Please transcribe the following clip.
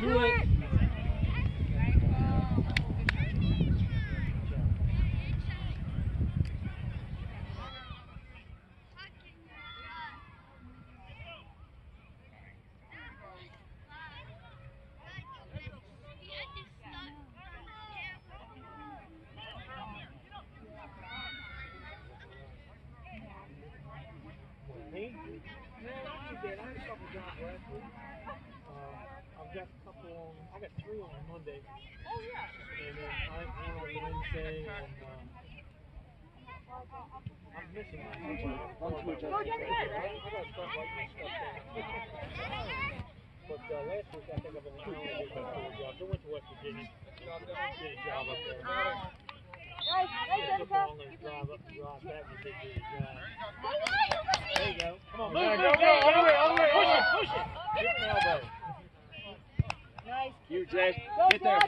to it. A I got three on Monday. Oh, yeah. And then I on Wednesday and, um, I'm missing to Go, I, Jack, I gotta start writing this stuff. But, uh, last week I think I've been, I only did about four. I went to West Virginia, did a job up there. Nice, nice, Took Jessica. long and drive up, drive back and did the job. Go, go, There you go. Come on, Go, move, go, move, go, move, all the way, move. all the way, all the way. Push it, push it. Give him an elbow. Nice. You, Jay. Get there.